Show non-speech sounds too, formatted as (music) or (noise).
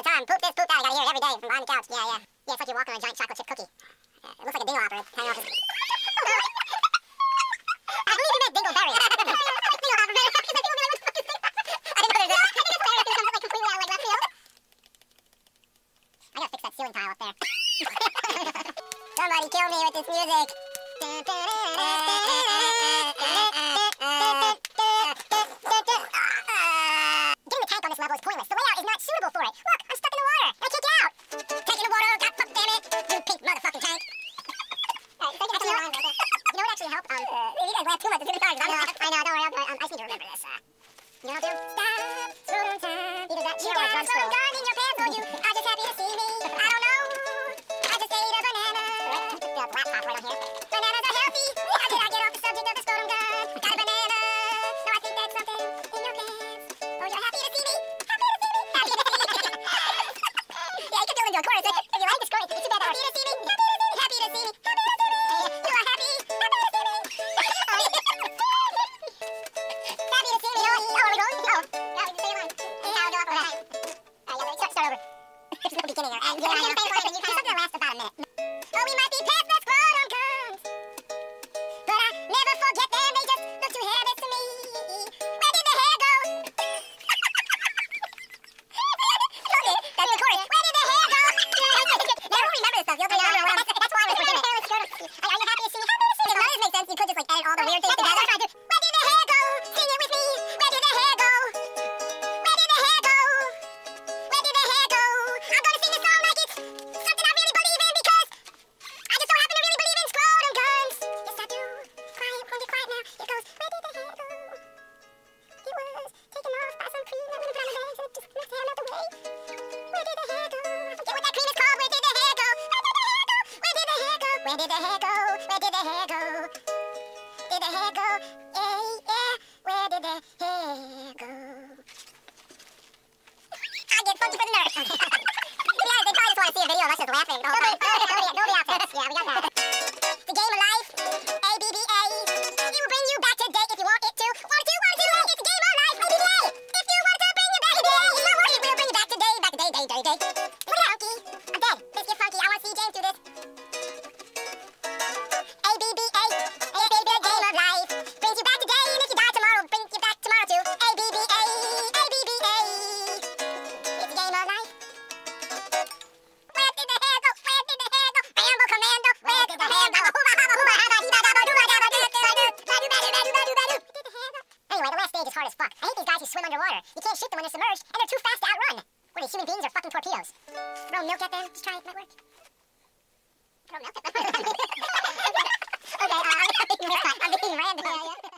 the time. Poop this, poop that. I gotta hear it every day from behind the couch. Yeah, yeah. Yeah, it's like you're walking on a giant chocolate chip cookie. Yeah, it looks like a dingle hopper hanging off his... I believe you meant dingleberry. dingle hopper, (laughs) man. (laughs) (laughs) I didn't know actually helped? Um, uh, you guys laugh too much. It's gonna be hard. I know, don't worry. I'll do it. Um, I just need to remember this. Uh, you know what I'll do? Stop, time. Either that, you got some gun in your pants, or you are just happy to see me. I don't know. I just ate a banana. Right, put the laptop right on here. The weird things together. Funky for the nerd. to (laughs) be honest, they probably just want to see a video of us just laughing the whole time. Nobody, nobody outfits. Yeah, we got that. The game of life. A B B A. It will bring you back to date if you want it to. One, two, one, two, It's the game of life. A B B A. If you want to bring you back to day, you know what? It will bring you back to day, back to day, day, day, day. is hard as fuck. I hate these guys who swim underwater. You can't shoot them when they're submerged, and they're too fast to outrun. What are human beings or fucking torpedoes? Throw milk at them, just try it, might work. Throw milk at them. (laughs) okay, uh, I'm being random. I'm being random.